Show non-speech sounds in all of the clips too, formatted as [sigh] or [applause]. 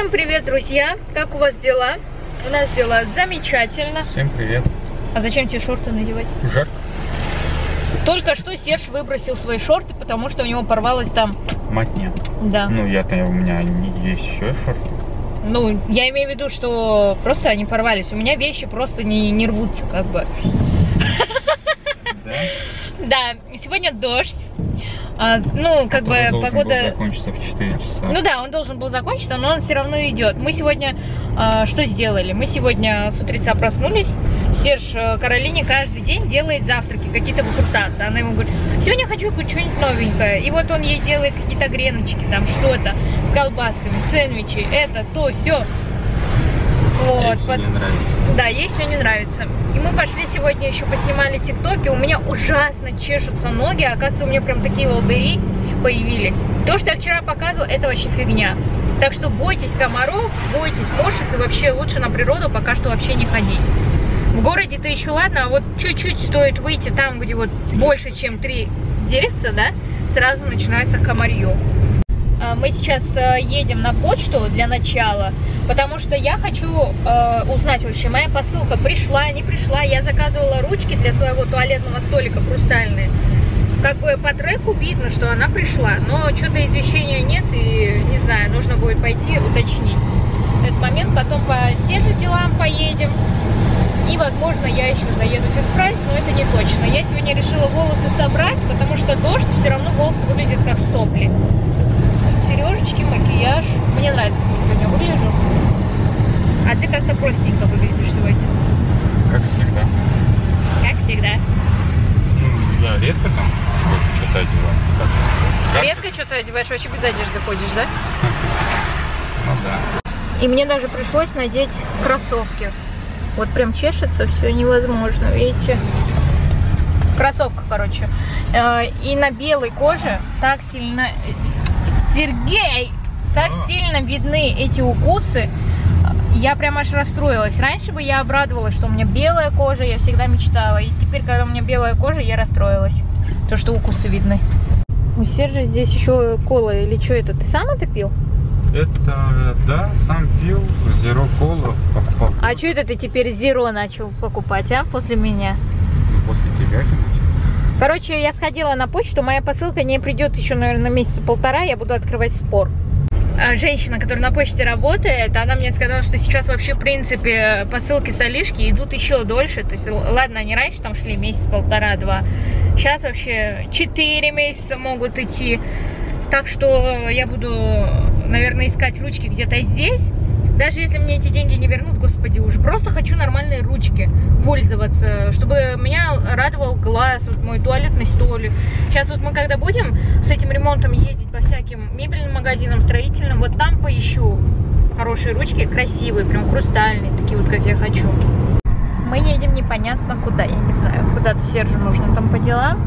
Всем привет, друзья! Как у вас дела? У нас дела замечательно. Всем привет. А зачем тебе шорты надевать? Жарко. Только что Серж выбросил свои шорты, потому что у него порвалось там. Мать нет. Да. Ну, я-то, у меня есть еще шорты. Ну, я имею в виду, что просто они порвались. У меня вещи просто не, не рвутся, как бы. Да? [laughs] Да, сегодня дождь. А, ну, как бы должен был погода... закончиться в 4 часа. Ну да, он должен был закончиться, но он все равно идет. Мы сегодня а, что сделали? Мы сегодня с утреца проснулись. Серж э, Каролине каждый день делает завтраки, какие-то выкрутасы. Она ему говорит, сегодня хочу что-нибудь новенькое. И вот он ей делает какие-то греночки, там что-то, с колбасками, сэндвичи, это, то, все. Вот, под- не нравится. да, ей все не нравится. И мы пошли сегодня еще поснимали тиктоки. У меня ужасно чешутся ноги. Оказывается, у меня прям такие волдыри появились. То, что я вчера показывала, это вообще фигня. Так что бойтесь комаров, бойтесь мошек и вообще лучше на природу пока что вообще не ходить. В городе-то еще ладно, а вот чуть-чуть стоит выйти там, где вот больше, чем три деревца, да, сразу начинается комарье. А, Мы сейчас э, едем на почту для начала, потому что я хочу э, узнать вообще, моя посылка пришла, не пришла. Я заказывала ручки для своего туалетного столика хрустальные. Как бы по треку видно, что она пришла, но что-то извещения нет, и не знаю, нужно будет пойти уточнить этот момент. Потом по Сеже делам поедем. И, возможно, я еще заеду в фикс прайс, но это не точно. Я сегодня решила волосы собрать, потому что дождь, все равно волосы выглядят как сопли сережечки, макияж. Мне нравится, как я сегодня выгляжу. А ты как-то простенько выглядишь сегодня. Как всегда. Как всегда. Ну, я редко там что-то одеваю. Редко что-то одеваешь, вообще без одежды ходишь, да? [laughs] Ну да. И мне даже пришлось надеть кроссовки. Вот прям чешется, все невозможно, видите? Кроссовка, короче. Э, И на белой коже так сильно... Сергей! Так А. сильно видны эти укусы. Я прям аж расстроилась. Раньше бы я обрадовалась, что у меня белая кожа, я всегда мечтала. И теперь, когда у меня белая кожа, я расстроилась. То, что укусы видны. У Сержа здесь еще кола или что это? Ты сам это пил? Это, да, сам пил, зеро колу покупал. А что это ты теперь Зеро начал покупать, а? После меня. После тебя начал. Короче, я сходила на почту, моя посылка не придет еще, наверное, месяца полтора, я буду открывать спор. А Женщина, которая на почте работает, она мне сказала, что сейчас вообще, в принципе, посылки с Алишки идут еще дольше. То есть, ладно, они раньше там шли месяц, полтора-два. Сейчас вообще 4 месяца могут идти. Так что я буду, наверное, искать ручки где-то здесь. Даже если мне эти деньги не вернут, господи, уже просто хочу нормальные ручки пользоваться, чтобы меня радовал глаз, вот мой туалетный столик. Сейчас вот мы когда будем с этим ремонтом ездить по всяким мебельным магазинам, строительным, вот там поищу хорошие ручки, красивые, прям хрустальные, такие вот, как я хочу. Мы едем непонятно куда, я не знаю, куда-то Сержу нужно там по делам.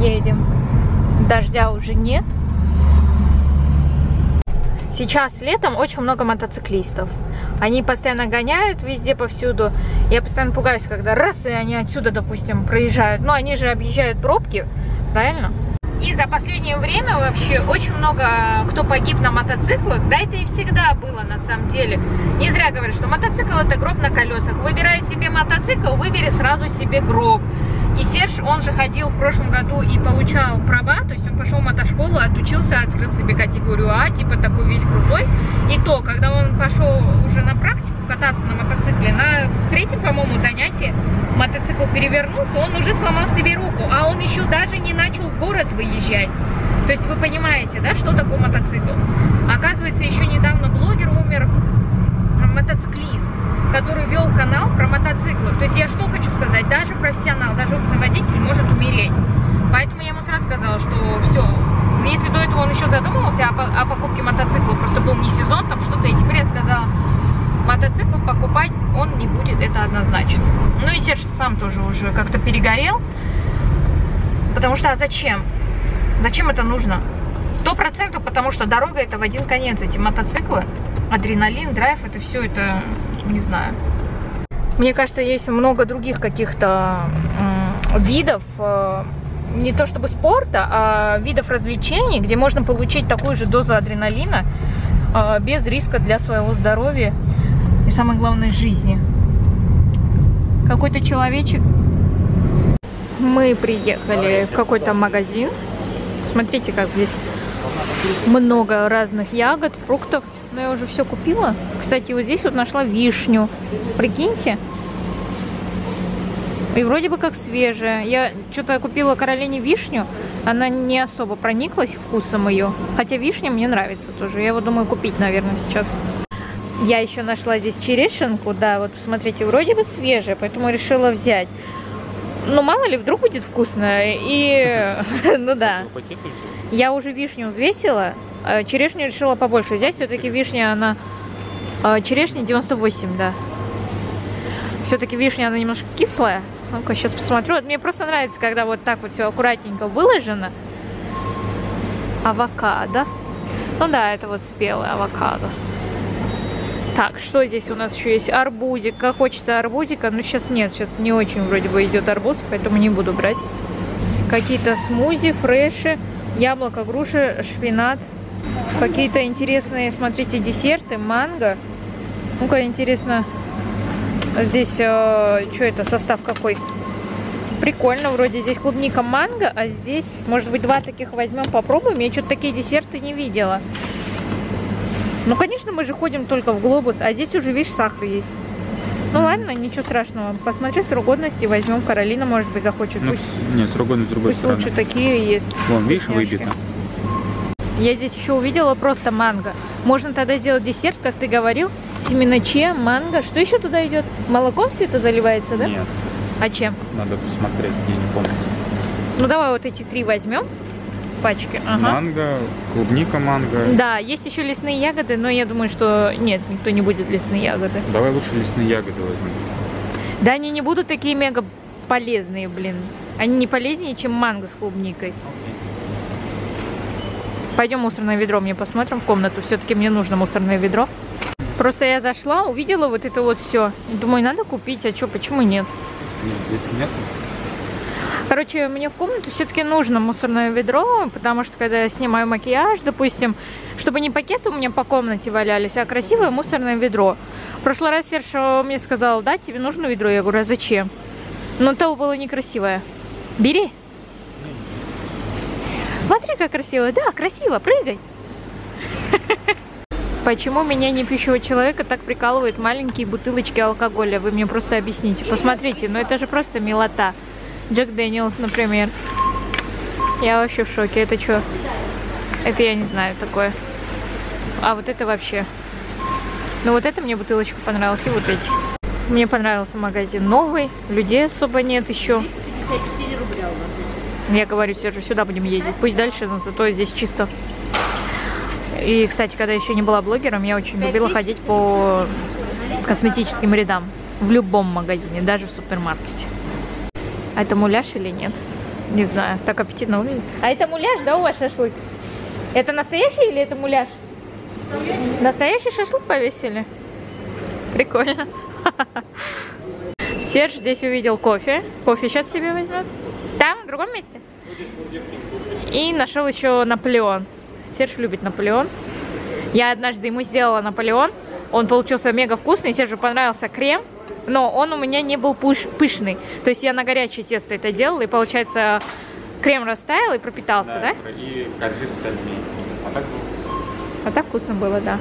Едем. Дождя уже нет. Сейчас летом очень много мотоциклистов. Они постоянно гоняют везде, повсюду. Я постоянно пугаюсь, когда раз, и они отсюда, допустим, проезжают. Но они же объезжают пробки, правильно? И за последнее время вообще очень много кто погиб на мотоциклах. Да это и всегда было на самом деле. Не зря говорят, что мотоцикл это гроб на колесах. Выбирай себе мотоцикл, выбери сразу себе гроб. И Серж, он же ходил в прошлом году и получал права, то есть он пошел в мотошколу, отучился, открыл себе категорию А, типа такой весь крутой. И то, когда он пошел уже на практику кататься на мотоцикле, на третьем, по-моему, занятии мотоцикл перевернулся, он уже сломал себе руку, а он еще даже не начал в город выезжать. То есть вы понимаете, да, что такое мотоцикл? Оказывается, еще недавно блогер умер, мотоциклист, который вел канал про мотоциклы. То есть я что хочу сказать, даже профессионал, даже опытный водитель может умереть. Поэтому я ему сразу сказала, что все, если до этого он еще задумывался о, о покупке мотоцикла, просто был не сезон, там что-то, и теперь я сказала, мотоцикл покупать он не будет, это однозначно. Ну и Серж сам тоже уже как-то перегорел, потому что а зачем? Зачем это нужно? Сто процентов, потому что дорога это в один конец. Эти мотоциклы, адреналин, драйв, это все это, не знаю. Мне кажется, есть много других каких-то видов, э, не то чтобы спорта, а видов развлечений, где можно получить такую же дозу адреналина, а, без риска для своего здоровья и, самое главное, жизни. Какой-то человечек. Мы приехали в какой-то магазин. Смотрите, как здесь много разных ягод, фруктов. Но я уже все купила. Кстати, вот здесь вот нашла вишню. Прикиньте. И вроде бы как свежая. Я что-то купила Каролине вишню. Она не особо прониклась вкусом ее. Хотя вишня мне нравится тоже. Я его думаю купить, наверное, сейчас. Я еще нашла здесь черешенку. Да, вот посмотрите, вроде бы свежая, поэтому решила взять. Ну, мало ли, вдруг будет вкусно. И, [laughs] ну да. Я уже вишню взвесила. А Черешню решила побольше взять. Все-таки вишня, она... а, Черешня 98, да. Все-таки вишня, она немножко кислая. Ну-ка, сейчас посмотрю. Вот мне просто нравится, когда вот так вот все аккуратненько выложено. Авокадо. Ну да, это вот спелый авокадо. Так, что здесь у нас еще есть? Арбузик. Как хочется арбузика. Но сейчас нет, сейчас не очень вроде бы идет арбуз, поэтому не буду брать. Какие-то смузи, фреши, яблоко, груши, шпинат. Какие-то интересные, смотрите, десерты, манго. Ну-ка, интересно, здесь э, что это, состав какой? Прикольно, вроде здесь клубника манго, а здесь, может быть, два таких возьмем, попробуем. Я что-то такие десерты не видела. Ну, конечно, мы же ходим только в глобус, а здесь уже, видишь, сахар есть. Ну ладно, ничего страшного. Посмотри срок годности, возьмем. Каролина, может быть, захочет. Ну, Пусть, нет, срок годности с другой пусть стороны. лучше такие есть. Вон, видишь, выбито. Я здесь еще увидела просто манго. Можно тогда сделать десерт, как ты говорил. Семена че, манго. Что еще туда идет? Молоком все это заливается, да? Нет, А чем? надо посмотреть, я не помню. Ну давай вот эти три возьмем. Пачки. Ага. Манго, клубника манго. Да, есть еще лесные ягоды, но я думаю, что нет, никто не будет лесные ягоды. Давай лучше лесные ягоды возьмем. Да они не будут такие мега полезные, блин. Они не полезнее, чем манго с клубникой. Пойдем мусорное ведро мне посмотрим в комнату. Все-таки мне нужно мусорное ведро. Просто я зашла, увидела вот это вот все. Думаю, надо купить, а что, почему нет? Нет, здесь нет. Короче, мне в комнату все-таки нужно мусорное ведро, потому что когда я снимаю макияж, допустим, чтобы не пакеты у меня по комнате валялись, а красивое мусорное ведро. В прошлый раз Серж мне сказал, да, тебе нужно ведро. Я говорю, а зачем? Но то было некрасивое. Бери. Смотри, как красиво. Да, красиво, прыгай. [laughs] Почему меня не пищевого человека так прикалывают маленькие бутылочки алкоголя? Вы мне просто объясните. Посмотрите, ну это же просто милота. Джек Дэниелс, например. Я вообще в шоке. Это что? Это я не знаю такое. А вот это вообще. Ну вот это мне бутылочка понравилась. И вот эти. Мне понравился магазин новый. Людей особо нет еще. 54 рубля у нас. Я говорю, Сержу, сюда будем ездить. Пусть дальше, но зато здесь чисто. И, кстати, когда еще не была блогером, я очень любила ходить по косметическим рядам. В любом магазине, даже в супермаркете. А это муляж или нет? Не знаю, так аппетитно выглядит. А это муляж, да, у вас шашлык? Это настоящий или это муляж? Настоящий шашлык повесили? Прикольно. [laughs] Серж здесь увидел кофе. Кофе сейчас себе возьмет. Там, в другом месте. И нашел еще Наполеон. Серж любит Наполеон. Я однажды ему сделала Наполеон. Он получился мега вкусный. Сержу понравился крем. Но он у меня не был пуш- пышный. То есть я на горячее тесто это делала. И получается крем растаял и пропитался, да? И коржи стальные. А так А так вкусно было, да.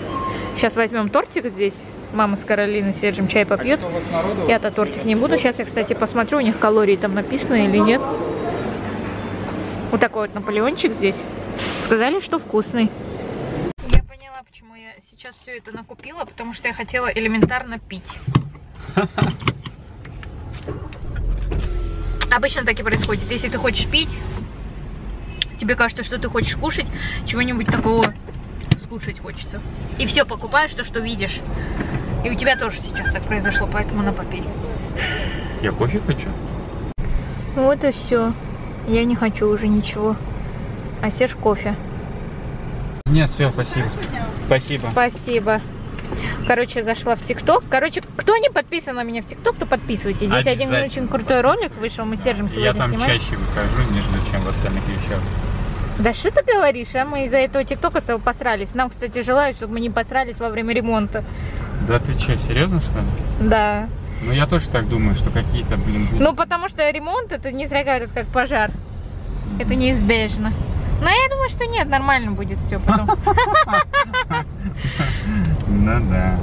Сейчас возьмем тортик здесь. Мама с Каролиной Сержем чай попьет. вас народу? Я-то тортик не буду. Сейчас я, кстати, посмотрю, у них калории там написано или нет. Вот такой вот наполеончик здесь. Сказали, что вкусный. Я поняла, почему я сейчас все это накупила, потому что я хотела элементарно пить. [laughs] Обычно так и происходит. Если ты хочешь пить, тебе кажется, что ты хочешь кушать, чего-нибудь такого скушать хочется. И все покупаешь то, что видишь. И у тебя тоже сейчас так произошло, поэтому на попей. Я кофе хочу. Вот и все. Я не хочу уже ничего. А Серж кофе. Нет, все, спасибо. Спасибо. Спасибо. Короче, зашла в ТикТок. Короче, кто не подписан на меня в ТикТок, то подписывайтесь. Здесь один очень крутой ролик вышел. Мы с Сержем Я сегодня там снимаем. чаще выхожу, нежели чем в остальных вещах. Да что ты говоришь, а мы из-за этого тиктока с тобой посрались. Нам, кстати, желают, чтобы мы не посрались во время ремонта. Да ты что, серьезно что ли? Да. Ну я тоже так думаю, что какие-то, блин, будут. Ну, потому что ремонт, это не зря говорят, как пожар. Это неизбежно. Но я думаю, что нет, нормально будет все потом. [laughs] [laughs] Ну да.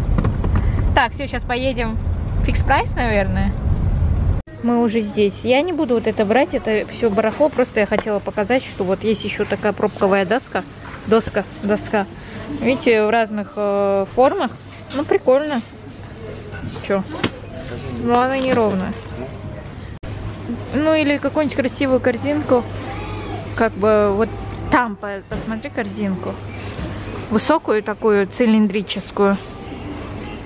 Так, все, сейчас поедем. Фикс прайс, наверное. Мы уже здесь. Я не буду вот это брать, это все барахло. Просто я хотела показать, что вот есть еще такая пробковая доска. Доска, доска. Видите, в разных э, формах. Ну, прикольно. Че? Ну, она неровная. Ну, или какую-нибудь красивую корзинку. Как бы вот там, по- посмотри корзинку. Высокую такую, цилиндрическую.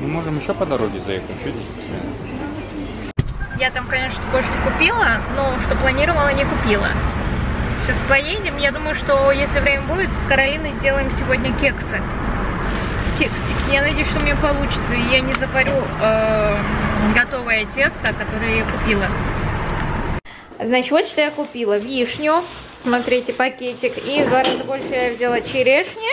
Мы можем еще по дороге заехать. Что здесь? Я там, конечно, кое-что купила, но что планировала, не купила. Сейчас поедем. Я думаю, что если время будет, с Каролиной сделаем сегодня кексы. Кексики. Я надеюсь, что у меня получится, и я не запарю э, готовое тесто, которое я купила. Значит, вот что я купила. Вишню. Смотрите, пакетик. И в два раза больше я взяла черешни.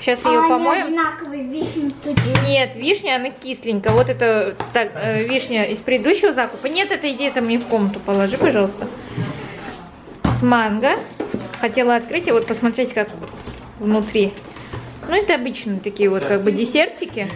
Сейчас ее А помоем. одинаковые вишни тут. Нет, вишня, она кисленькая. Вот это так, э, вишня из предыдущего закупа. Нет, это иди это мне в комнату положи, пожалуйста. С манго. Хотела открыть, и вот посмотреть, как внутри. Ну, это обычные такие вот как бы десертики.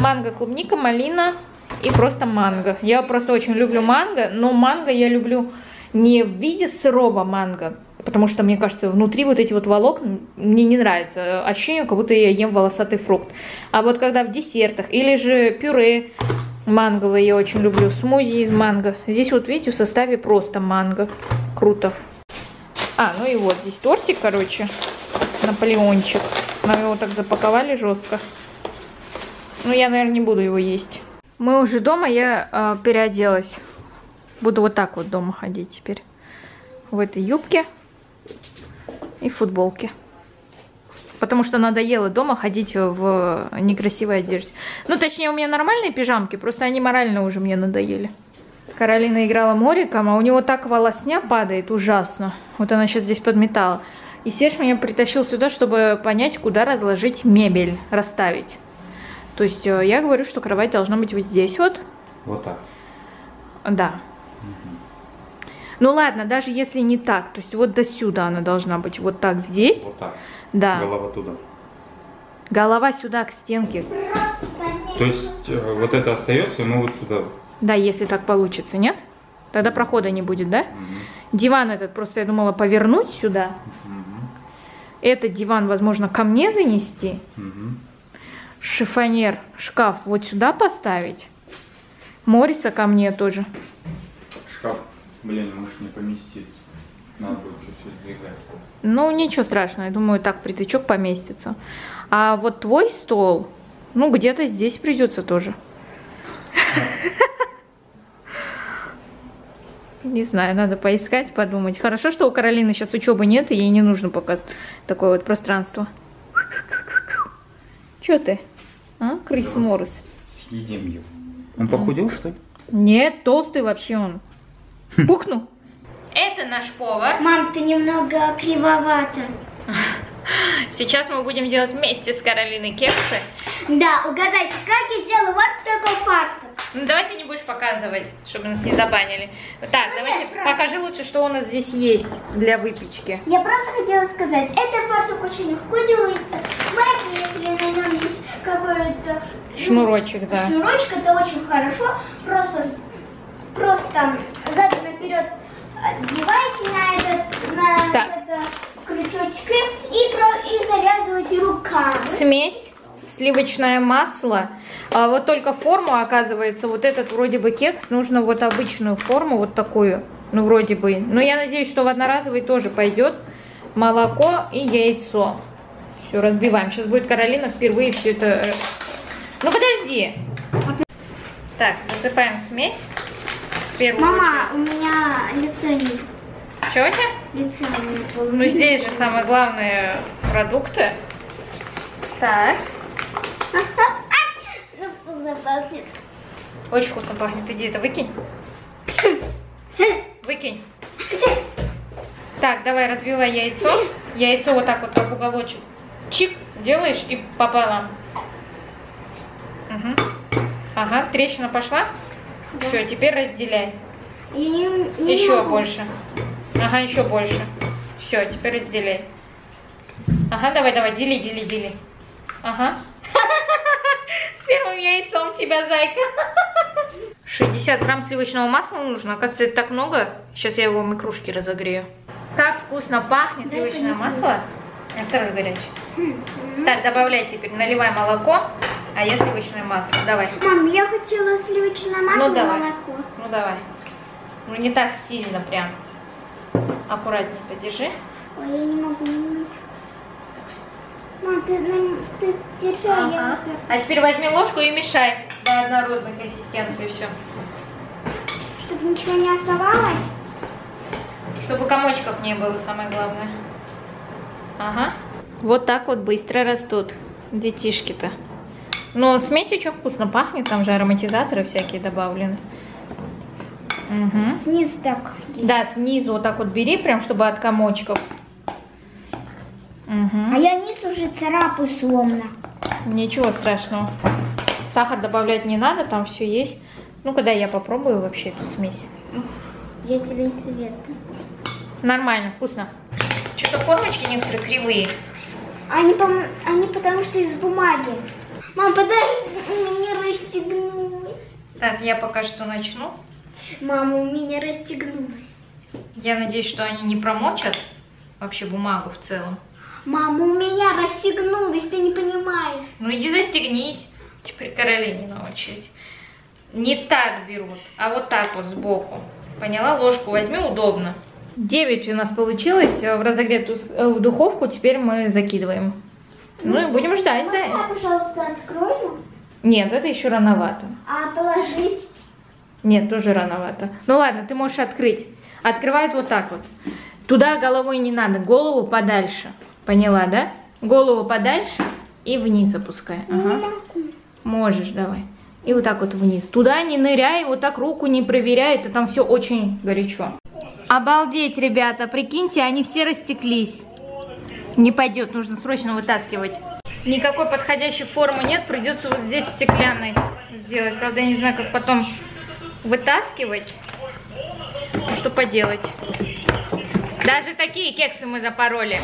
Манго, клубника, малина и просто манго. Я просто очень люблю манго, но манго я люблю не в виде сырого манго, потому что, мне кажется, внутри вот эти вот волокна мне не нравится. Ощущение, как будто я ем волосатый фрукт. А вот когда в десертах или же пюре манговое я очень люблю, смузи из манго. Здесь вот, видите, в составе просто манго. Круто. А, ну и вот здесь тортик, короче, Наполеончик. Нам его так запаковали жестко. Ну, я, наверное, не буду его есть. Мы уже дома, я э, переоделась. Буду вот так вот дома ходить теперь. В этой юбке и футболке. Потому что надоело дома ходить в некрасивой одежде. Ну, точнее, у меня нормальные пижамки, просто они морально уже мне надоели. Каролина играла мориком, а у него так волосня падает ужасно. Вот она сейчас здесь подметала. И Серж меня притащил сюда, чтобы понять, куда разложить мебель, расставить. То есть э, я говорю, что кровать должна быть вот здесь вот. Вот так. Да. Ну ладно, даже если не так, то есть вот до сюда она должна быть, вот так здесь. Вот так. Да. Голова туда. Голова сюда к стенке. То есть э, вот это остается, и мы вот сюда. Да, если так получится, нет? Тогда прохода не будет, да? Диван этот просто я думала повернуть сюда. Этот диван, возможно, ко мне занести. Мгм. Шифонер, шкаф вот сюда поставить. Мориса ко мне тоже. Шкаф. Блин, может не поместиться. Надо будет все сдвигать. Ну, ничего страшного, я думаю, так притычок поместится. А вот твой стол, ну, где-то здесь придется тоже. [laughs] Не знаю, надо поискать, подумать. Хорошо, что у Каролины сейчас учебы нет, и ей не нужно пока такое вот пространство. Че ты? А, крыс Моррис? Съедим его. Он похудел, что ли? Нет, толстый вообще он. Пухнул. Это наш повар. Мам, ты немного кривовата. Сейчас мы будем делать вместе с Каролиной кексы. Да, угадайте, как я сделала вот такой фартук. Ну, давай ты не будешь показывать, чтобы нас не забанили. Так, Ну, давайте нет, покажи лучше, что у нас здесь есть для выпечки. Я просто хотела сказать, этот фартук очень легко делается. Смотрите, если на нем есть какой-то ну, Шнурочек, да. шнурочек, это очень хорошо. Просто, просто задом наперед одеваете на этот, на Так. это крючочек и, про- и завязываете руками. Смесь, сливочное масло. А вот только форму, оказывается, вот этот вроде бы кекс, нужно вот обычную форму, вот такую. Ну, вроде бы. Но я надеюсь, что в одноразовый тоже пойдет. Молоко и яйцо. Все, разбиваем. Сейчас будет Каролина впервые все это... э, Ну, подожди. Так, засыпаем смесь. Первую Мама, у меня очередь. Чего у тебя? Ну, здесь же самые главные продукты. Так. [laughs] Очень вкусно пахнет. Иди это выкинь. [laughs] Выкинь. Так, давай разбивай яйцо. Яйцо вот так вот об уголочек. Чик, делаешь и пополам. Угу. Ага, трещина пошла. Все, теперь разделяй. Я не, Еще могу. больше. Ага, еще больше. Все, теперь разделяй. Ага, давай, давай, дели, дели, дели. Ага. С первым яйцом тебя, зайка. 60 грамм сливочного масла нужно. Оказывается, это так много. Сейчас я его в микрушке разогрею. Так вкусно пахнет сливочное масло. Осторожно, горячее. Так, добавляй теперь, наливай молоко, а я сливочное масло. Давай. Мам, я хотела сливочное масло Ну, давай. молоко. Ну давай. Ну не так сильно прям. Аккуратненько держи. Ой, я не могу. Мам, ты, ну, ты держи, а я Ага. вот так. А теперь возьми ложку и мешай до однородной консистенции все. Чтобы ничего не оставалось. Чтобы комочков не было, самое главное. Ага. Вот так вот быстро растут детишки-то. Но смесь очень вкусно пахнет, там же ароматизаторы всякие добавлены. Угу. Снизу так. Да, снизу вот так вот бери, прям чтобы от комочков. Угу. А я низ уже царапаю словно. Ничего страшного. Сахар добавлять не надо, там все есть. Ну, когда я попробую вообще эту смесь. Я тебе не советую. Нормально, вкусно. Что-то формочки некоторые кривые. Они, пом- они потому что из бумаги. Мам, подожди, у меня расстегнулось. Так, я пока что начну. Мама, у меня расстегнулось. Я надеюсь, что они не промочат вообще бумагу в целом. Мама, у меня расстегнулось, ты не понимаешь. Ну иди застегнись. Теперь Каролине на очередь. Не так берут, а вот так вот сбоку. Поняла? Ложку возьми, удобно. 9 у нас получилось э, в разогретую э, в духовку. Теперь мы закидываем. Ну и будем ждать, заяц. Я, пожалуйста, открою. Нет, это еще рановато. А положить? Нет, тоже рановато. Ну ладно, ты можешь открыть. Открывают вот так вот. Туда головой не надо, голову подальше. Поняла, да? Голову подальше и вниз опускай. Ага. Можешь, давай. И вот так вот вниз. Туда не ныряй, вот так руку не проверяй, это там все очень горячо. Обалдеть, ребята, прикиньте, они все растеклись. Не пойдет, нужно срочно вытаскивать. Никакой подходящей формы нет, придется вот здесь стеклянной сделать. Правда, я не знаю, как потом вытаскивать. Что поделать. Даже такие кексы мы запороли.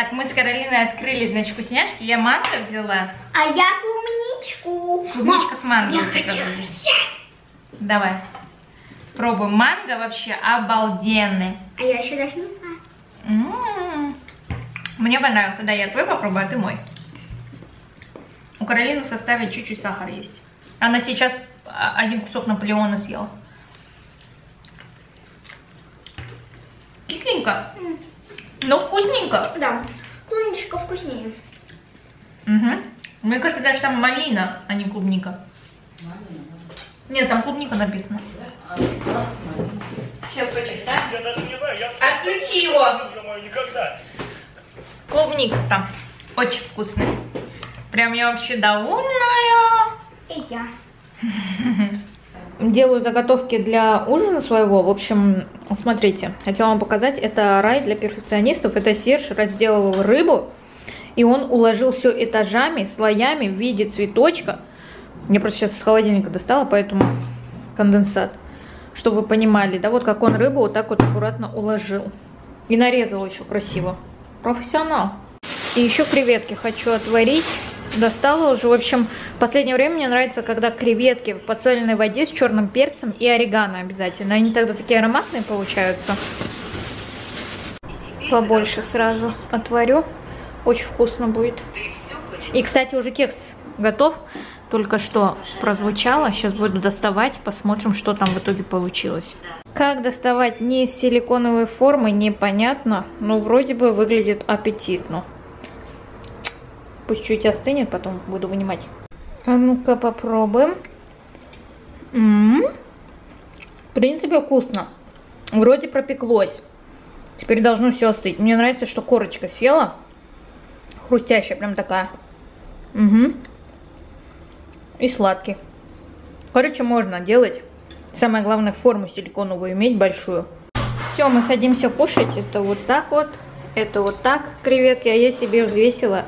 Так, мы с Каролиной открыли, значит, вкусняшки. Я манго взяла. А я клубничку. Клубничка с манго. Я хочу взять. Давай. Пробуем. Манго вообще обалденный. А я еще даже не знаю. М. Мне понравился. Да, я твой попробую, а ты мой. У Каролины в составе чуть-чуть сахара есть. Она сейчас а, один кусок Наполеона съела. Кисленько, М, но вкусненько. Да, клубничка вкуснее. Угу. Мне кажется, даже там малина, а не клубника. Нет, там клубника написано. Сейчас почитаю. Я даже не знаю, я Отключи его. никогда. Клубника там. Очень вкусный. Прям я вообще довольная. И я. [laughs] Делаю заготовки для ужина своего. В общем, смотрите, хотела вам показать. Это рай для перфекционистов. Это Серж разделывал рыбу. И он уложил все этажами, слоями в виде цветочка. Я просто сейчас из холодильника достала, поэтому конденсат. Чтобы вы понимали, да, вот как он рыбу вот так вот аккуратно уложил. И нарезал еще красиво. Профессионал. И еще креветки хочу отварить. Достала уже. В общем, в последнее время мне нравится, когда креветки в подсоленной воде с черным перцем и орегано обязательно. Они тогда такие ароматные получаются. Побольше сразу отварю. Очень вкусно будет. И, кстати, уже кекс готов. Только что прозвучало. Сейчас буду доставать. Посмотрим, что там в итоге получилось. Как доставать не из силиконовой формы, непонятно. Но вроде бы выглядит аппетитно. Пусть чуть остынет, потом буду вынимать. А ну-ка попробуем. М-м-м. В принципе, вкусно. Вроде пропеклось. Теперь должно все остыть. Мне нравится, что корочка села. Хрустящая, прям такая. Угу. и сладкий. Короче, можно делать. Самое главное, форму силиконовую иметь большую. Все, мы садимся кушать. Это вот так вот. Это вот так креветки. А я себе взвесила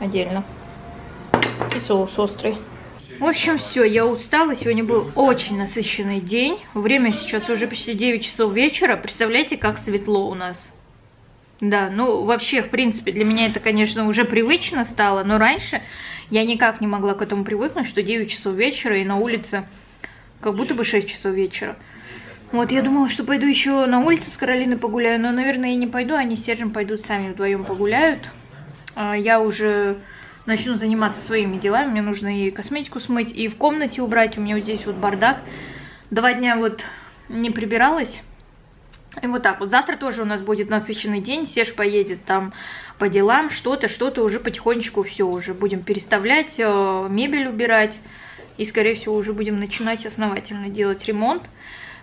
отдельно. И соус острый. В общем, все, я устала. Сегодня был очень насыщенный день. Время сейчас уже почти 9 часов вечера. Представляете, как светло у нас. Да, ну вообще, в принципе, для меня это, конечно, уже привычно стало, но раньше я никак не могла к этому привыкнуть, что 9 часов вечера и на улице как будто бы 6 часов вечера. Вот, я думала, что пойду еще на улицу с Каролиной погуляю, но, наверное, я не пойду, они с Сержем пойдут сами вдвоем погуляют. А я уже начну заниматься своими делами, мне нужно и косметику смыть, и в комнате убрать, у меня вот здесь вот бардак. Два дня вот не прибиралась, и вот так вот. Завтра тоже у нас будет насыщенный день. Серж поедет там по делам, что-то, что-то уже потихонечку все уже будем переставлять, э, мебель убирать. И, скорее всего, уже будем начинать основательно делать ремонт.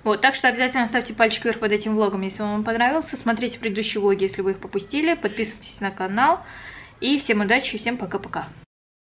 Вот, так что обязательно ставьте пальчик вверх под этим влогом, если он вам понравился. Смотрите предыдущие влоги, если вы их пропустили. Подписывайтесь на канал. И всем удачи, всем пока-пока.